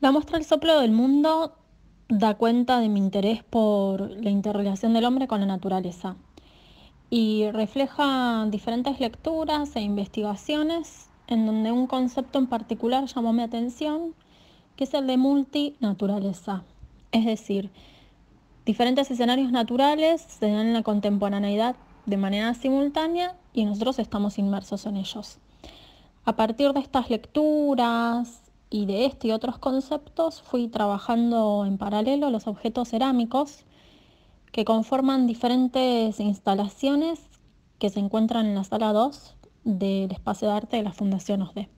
La muestra El soplo del mundo da cuenta de mi interés por la interrelación del hombre con la naturaleza y refleja diferentes lecturas e investigaciones en donde un concepto en particular llamó mi atención, que es el de multinaturaleza. Es decir, diferentes escenarios naturales se dan en la contemporaneidad de manera simultánea y nosotros estamos inmersos en ellos. A partir de estas lecturas y de este y otros conceptos fui trabajando en paralelo los objetos cerámicos que conforman diferentes instalaciones que se encuentran en la sala 2 del espacio de arte de la Fundación OSDE.